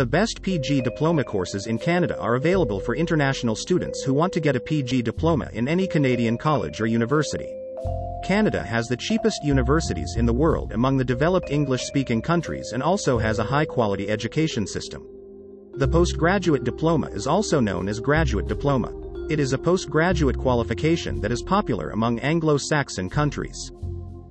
The best PG diploma courses in Canada are available for international students who want to get a PG diploma in any Canadian college or university. Canada has the cheapest universities in the world among the developed English speaking countries and also has a high quality education system. The postgraduate diploma is also known as graduate diploma. It is a postgraduate qualification that is popular among Anglo Saxon countries.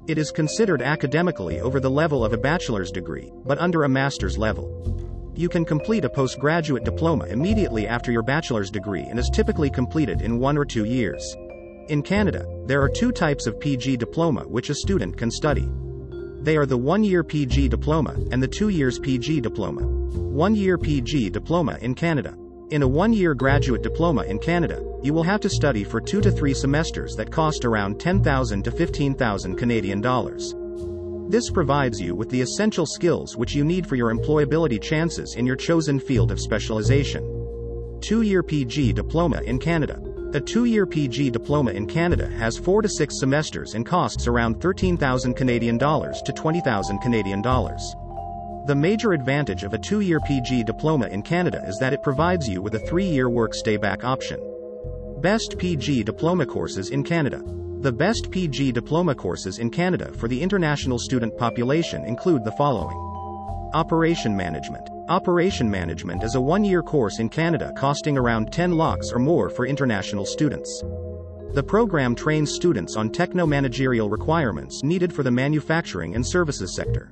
It is considered academically over the level of a bachelor's degree, but under a master's level. You can complete a postgraduate diploma immediately after your bachelor's degree and is typically completed in one or two years. In Canada, there are two types of PG diploma which a student can study. They are the one year PG diploma and the two years PG diploma. One year PG diploma in Canada. In a one year graduate diploma in Canada, you will have to study for two to three semesters that cost around 10,000 to 15,000 Canadian dollars. This provides you with the essential skills which you need for your employability chances in your chosen field of specialization. Two-year PG diploma in Canada. A two-year PG diploma in Canada has 4 to 6 semesters and costs around 13,000 Canadian dollars to 20,000 Canadian dollars. The major advantage of a two-year PG diploma in Canada is that it provides you with a three-year work stay-back option. Best PG diploma courses in Canada. The best PG diploma courses in Canada for the international student population include the following Operation Management. Operation Management is a one year course in Canada costing around 10 lakhs or more for international students. The program trains students on techno managerial requirements needed for the manufacturing and services sector.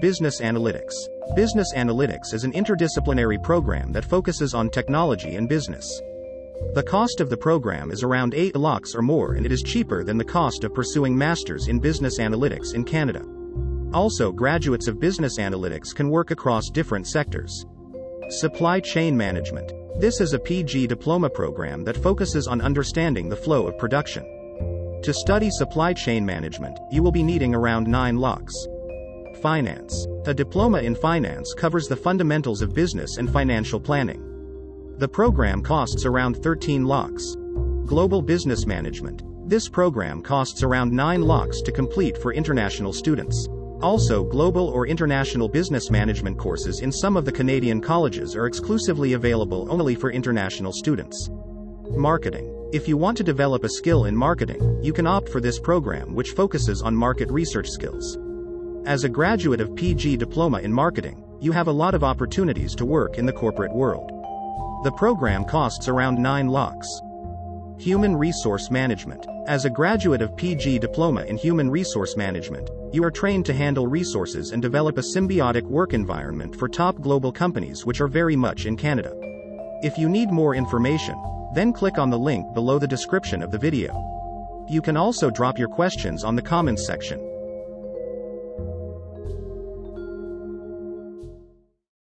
Business Analytics. Business Analytics is an interdisciplinary program that focuses on technology and business. The cost of the program is around 8 lakhs or more and it is cheaper than the cost of pursuing masters in business analytics in Canada. Also, graduates of business analytics can work across different sectors. Supply chain management. This is a PG diploma program that focuses on understanding the flow of production. To study supply chain management, you will be needing around 9 lakhs. Finance. A diploma in finance covers the fundamentals of business and financial planning. The program costs around 13 lakhs. Global Business Management. This program costs around 9 lakhs to complete for international students. Also, global or international business management courses in some of the Canadian colleges are exclusively available only for international students. Marketing. If you want to develop a skill in marketing, you can opt for this program which focuses on market research skills. As a graduate of PG Diploma in Marketing, you have a lot of opportunities to work in the corporate world. The program costs around 9 lakhs. Human Resource Management. As a graduate of PG Diploma in Human Resource Management, you are trained to handle resources and develop a symbiotic work environment for top global companies which are very much in Canada. If you need more information, then click on the link below the description of the video. You can also drop your questions on the comments section.